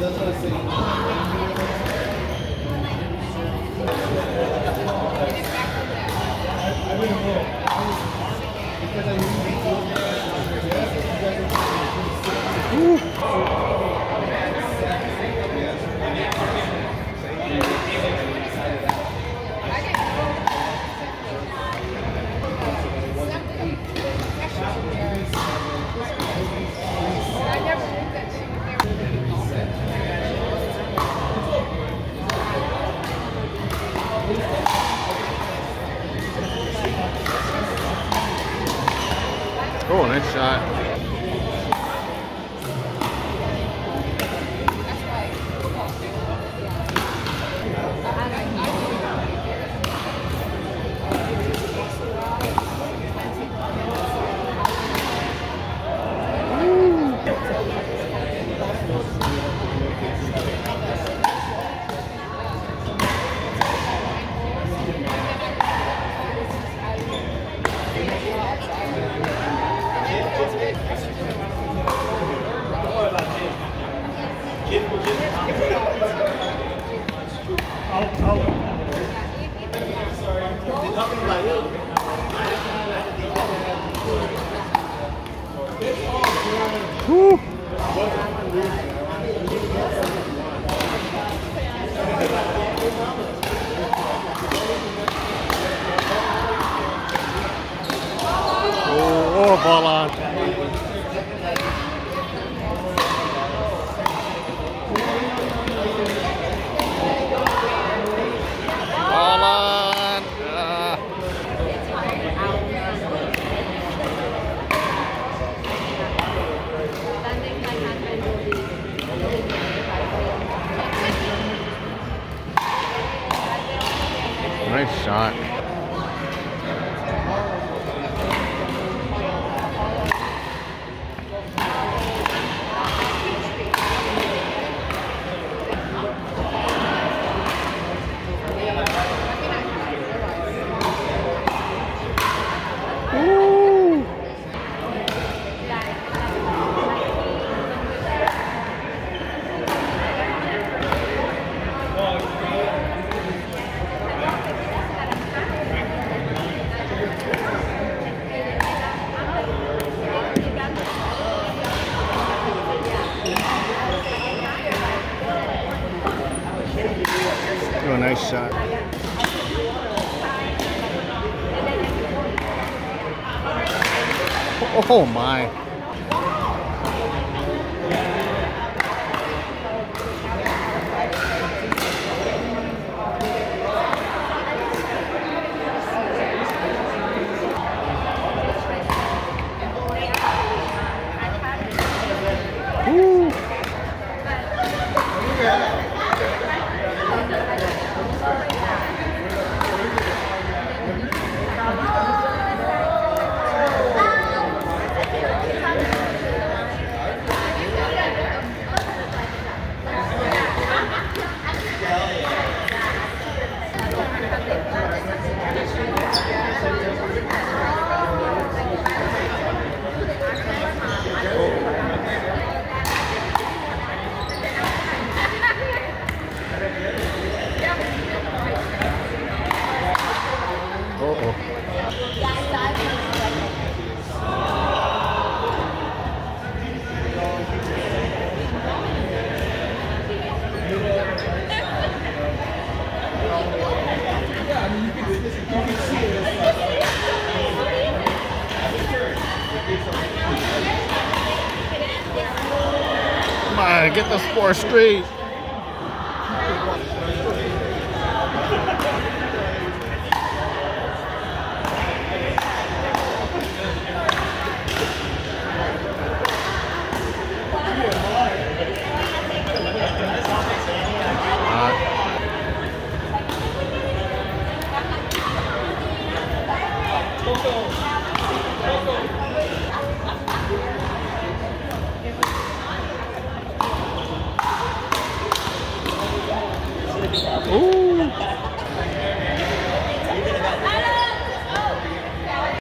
that's what I say. I, I didn't know. Because I knew before. Oh, nice shot. 아웃 아웃 shot. Nice shot. Oh, oh my. Get the score straight.